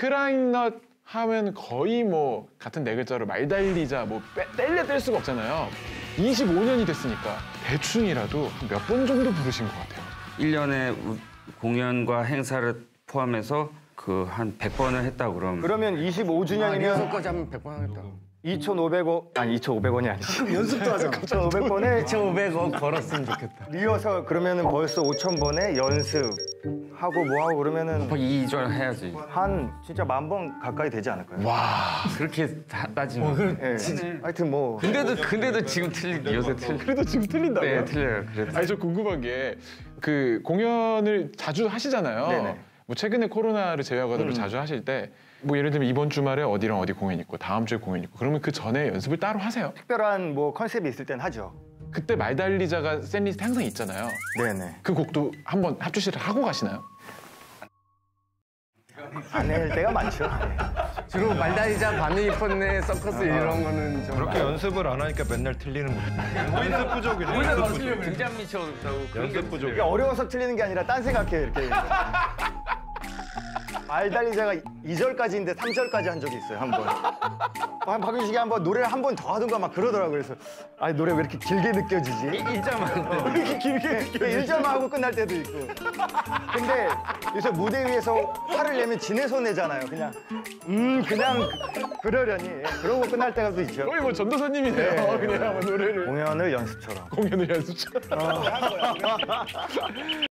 크라잉넛 하면 거의 뭐 같은 네 글자로 말달리자 뭐 빼, 뗄래 뗄 수가 없잖아요. 25년이 됐으니까 대충이라도 몇 번 정도 부르신 것 같아요. 1년에 공연과 행사를 포함해서 그 한 100번을 했다 그럼 그러면 25주년이면 까지 하면 100번 하겠다. 2,500원 아니 2,500원이 아니지. 연습도 하잖아. 2,500번에 1,500원 벌었으면 좋겠다. 리허설 그러면은 벌써 5,000번에 연습 하고 뭐 하고 그러면은 2절 해야지. 한 진짜 만 번 가까이 되지 않을까요? 와 그렇게 다 따지면. 예. 하여튼 뭐 근데도 근데도 지금 틀리 요새 틀. 그래도 지금 틀린다고요? 네 틀려요. 그래도. 아니 저 궁금한 게 그 공연을 자주 하시잖아요. 네네. 뭐 최근에 코로나를 제외하고도 자주 하실 때 뭐 예를 들면 이번 주말에 어디랑 어디 공연 있고 다음 주에 공연 있고 그러면 그 전에 연습을 따로 하세요? 특별한 뭐 컨셉이 있을 땐 하죠. 그때 말달리자가 샌리스트 항상 있잖아요. 네네. 그 곡도 한번 합주실을 하고 가시나요? 안낼 때가 많죠. 네. 주로 말다리자 밤이 이뻤네 서커스 이런 거는 좀 그렇게 연습을 안 하니까 맨날 틀리는 거죠. 연습 부족이죠. 연습 부족. 등잔 미쳐다고 연습 부족. 이게 어려워서 틀리는 게 아니라 딴 생각해요 이렇게. 말달리자가 2절까지인데 3절까지 한 적이 있어요 한 번. 한 박윤식이 한 번 노래를 한 번 더 하던가 막 그러더라고요. 그래서 아 노래 왜 이렇게 길게 느껴지지? 1자만 왜 이렇게 길게 느껴? 1점 하고 끝날 때도 있고. 근데 요새 무대 위에서 화를 내면 진해서 내잖아요. 그냥 음 그냥 그러려니 그러고 끝날 때가 또 있죠. 거의 뭐 전도사님이네요. 네. 그냥 뭐 노래를 공연을 연습처럼. 공연을 연습처럼.